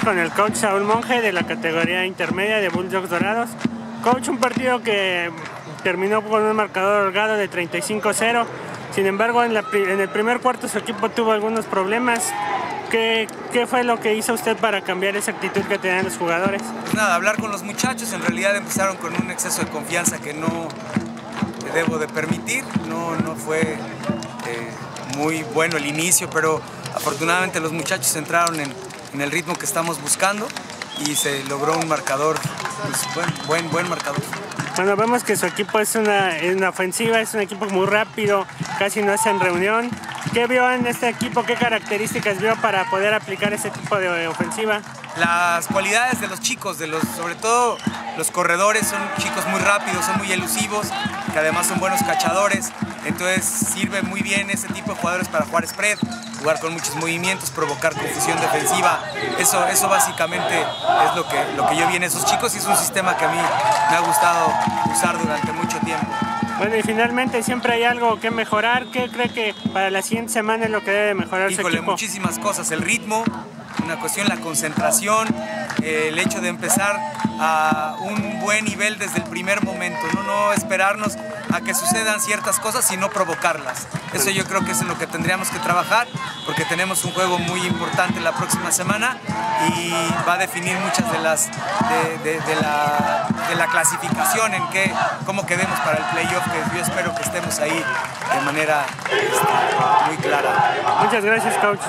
Con el coach Saúl Monge de la categoría intermedia de Bulldogs Dorados. Coach, un partido que terminó con un marcador holgado de 35-0. Sin embargo, en, el primer cuarto su equipo tuvo algunos problemas. ¿Qué, ¿Qué, fue lo que hizo usted para cambiar esa actitud que tenían los jugadores? Pues nada, hablar con los muchachos. En realidad empezaron con un exceso de confianza que no debo de permitir. No, no fue eh, muy bueno el inicio, pero afortunadamente los muchachos entraron en, en el ritmo que estamos buscando y se logró un marcador, pues, buen, buen, buen marcador. Bueno, vemos que su equipo es una, una, ofensiva, es un equipo muy rápido, casi no hacen reunión. ¿Qué vio en este equipo? ¿Qué características vio para poder aplicar ese tipo de ofensiva? Las cualidades de los chicos, de los, sobre todo los corredores, son chicos muy rápidos, son muy elusivos, que además son buenos cachadores. Entonces sirve muy bien ese tipo de jugadores para jugar spread, jugar con muchos movimientos, provocar confusión defensiva. Eso, eso básicamente es lo que, lo que yo vi en esos chicos y es un sistema que a mí me ha gustado usar durante mucho tiempo. Bueno, y finalmente siempre hay algo que mejorar. ¿Qué cree que para la siguiente semana es lo que debe mejorar Híjole, su equipo? muchísimas cosas. El ritmo, una cuestión la concentración, el hecho de empezar a un buen nivel desde el primer momento, no, no esperarnos a que sucedan ciertas cosas, sino provocarlas. Eso yo creo que es en lo que tendríamos que trabajar, porque tenemos un juego muy importante la próxima semana y va a definir muchas de las de, de, de, la, de la, clasificación en que, cómo quedemos para el playoff, que yo espero que estemos ahí de manera este, muy clara. Muchas gracias, coach.